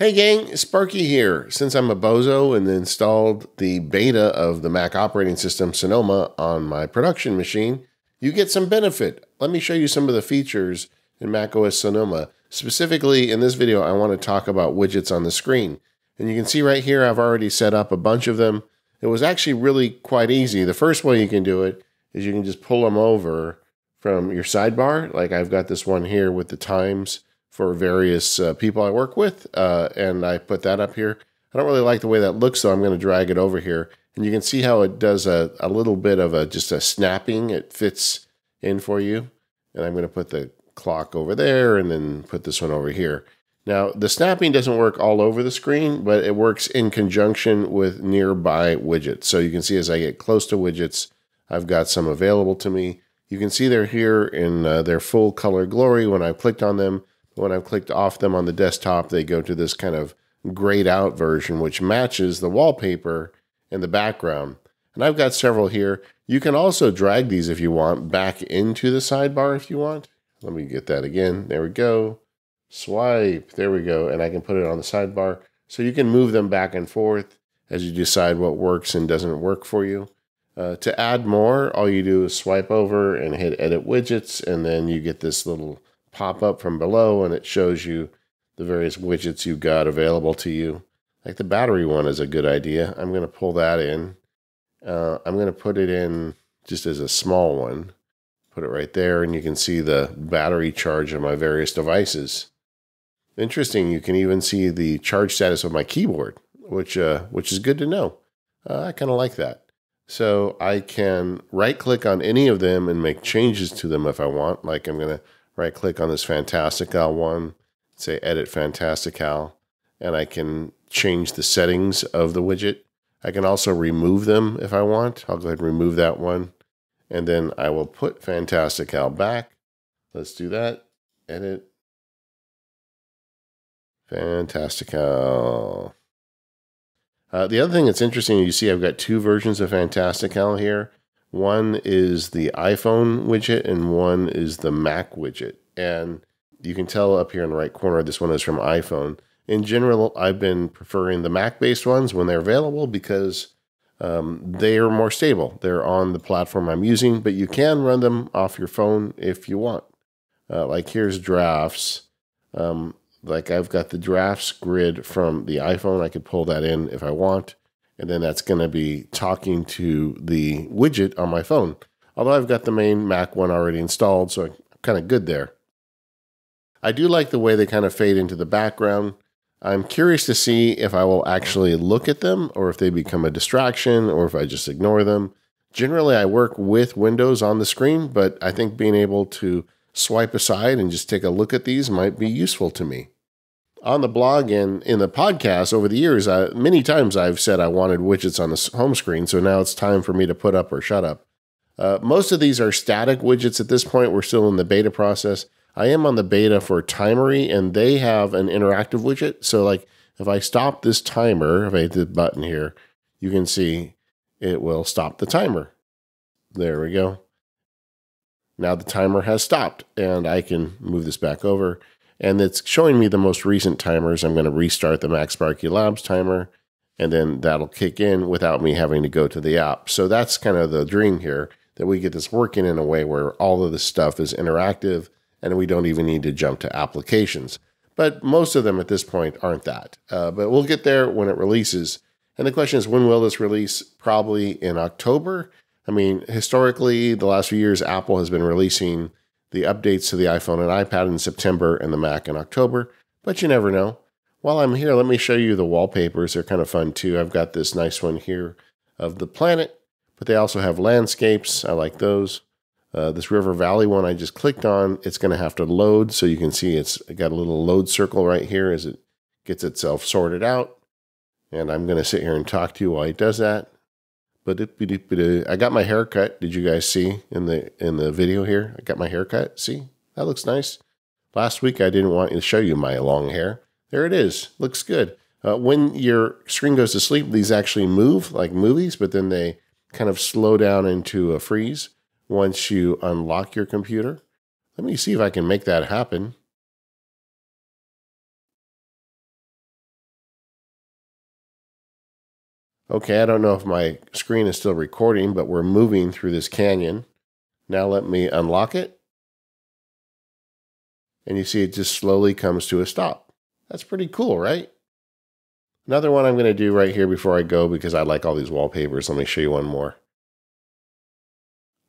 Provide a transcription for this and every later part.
Hey gang, Sparky here. Since I'm a bozo and installed the beta of the Mac operating system Sonoma on my production machine, you get some benefit. Let me show you some of the features in macOS Sonoma. Specifically, in this video, I want to talk about widgets on the screen. And you can see right here, I've already set up a bunch of them. It was actually really quite easy. The first way you can do it is you can just pull them over from your sidebar. Like I've got this one here with the times for various uh, people I work with, uh, and I put that up here. I don't really like the way that looks, so I'm going to drag it over here. And you can see how it does a, a little bit of a just a snapping. It fits in for you. And I'm going to put the clock over there and then put this one over here. Now, the snapping doesn't work all over the screen, but it works in conjunction with nearby widgets. So you can see as I get close to widgets, I've got some available to me. You can see they're here in uh, their full color glory when I clicked on them. When I've clicked off them on the desktop, they go to this kind of grayed out version, which matches the wallpaper in the background. And I've got several here. You can also drag these if you want back into the sidebar if you want. Let me get that again. There we go. Swipe. There we go. And I can put it on the sidebar. So you can move them back and forth as you decide what works and doesn't work for you. Uh, to add more, all you do is swipe over and hit edit widgets, and then you get this little pop up from below and it shows you the various widgets you've got available to you. Like the battery one is a good idea. I'm going to pull that in. Uh, I'm going to put it in just as a small one. Put it right there, and you can see the battery charge of my various devices. Interesting, you can even see the charge status of my keyboard, which uh, which is good to know. Uh, I kind of like that. So I can right click on any of them and make changes to them if I want. Like I'm going to right click on this Fantastical one, say edit Fantastical, and I can change the settings of the widget. I can also remove them if I want. I'll go ahead and remove that one. And then I will put Fantastical back. Let's do that. Edit. Fantastical. Uh, the other thing that's interesting, you see I've got two versions of Fantastical here. One is the iPhone widget and one is the Mac widget. And you can tell up here in the right corner, this one is from iPhone. In general, I've been preferring the Mac based ones when they're available because um, they are more stable. They're on the platform I'm using, but you can run them off your phone if you want. Uh, like here's drafts. Um, like I've got the drafts grid from the iPhone. I could pull that in if I want and then that's going to be talking to the widget on my phone. Although I've got the main Mac one already installed, so I'm kind of good there. I do like the way they kind of fade into the background. I'm curious to see if I will actually look at them or if they become a distraction or if I just ignore them. Generally, I work with Windows on the screen, but I think being able to swipe aside and just take a look at these might be useful to me on the blog and in the podcast over the years, I, many times I've said I wanted widgets on the home screen. So now it's time for me to put up or shut up. Uh, most of these are static widgets at this point. We're still in the beta process. I am on the beta for Timery, and they have an interactive widget. So, like, if I stop this timer, if I hit the button here, you can see it will stop the timer. There we go. Now the timer has stopped, and I can move this back over and it's showing me the most recent timers. I'm going to restart the MacSparky Labs timer, and then that'll kick in without me having to go to the app. So that's kind of the dream here that we get this working in a way where all of this stuff is interactive and we don't even need to jump to applications. But most of them at this point aren't that. Uh, but we'll get there when it releases. And the question is, when will this release? Probably in October. I mean, historically, the last few years, Apple has been releasing the updates to the iPhone and iPad in September and the Mac in October, but you never know. While I'm here, let me show you the wallpapers. They're kind of fun too. I've got this nice one here of the planet, but they also have landscapes. I like those. Uh, this River Valley one I just clicked on, it's going to have to load. So you can see it's got a little load circle right here as it gets itself sorted out. And I'm going to sit here and talk to you while it does that. I got my haircut. Did you guys see in the in the video here? I got my haircut. See? That looks nice. Last week I didn't want to show you my long hair. There it is. Looks good. Uh, when your screen goes to sleep, these actually move like movies, but then they kind of slow down into a freeze once you unlock your computer. Let me see if I can make that happen. Okay, I don't know if my screen is still recording, but we're moving through this canyon. Now let me unlock it. And you see it just slowly comes to a stop. That's pretty cool, right? Another one I'm going to do right here before I go because I like all these wallpapers. Let me show you one more.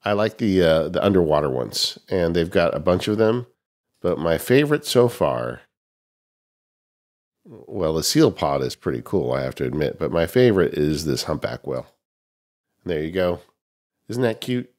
I like the uh, the underwater ones, and they've got a bunch of them. But my favorite so far, well, the seal pod is pretty cool, I have to admit. But my favorite is this humpback whale. There you go. Isn't that cute?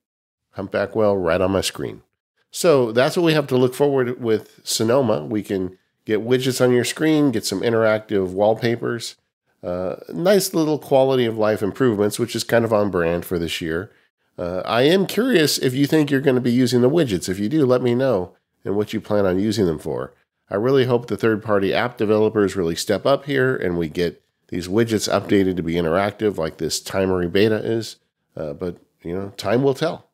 Humpback whale right on my screen. So that's what we have to look forward with Sonoma. We can get widgets on your screen, get some interactive wallpapers, uh, nice little quality of life improvements, which is kind of on brand for this year. Uh, I am curious if you think you're going to be using the widgets. If you do, let me know and what you plan on using them for. I really hope the third party app developers really step up here and we get these widgets updated to be interactive like this Timery beta is. Uh, but, you know, time will tell.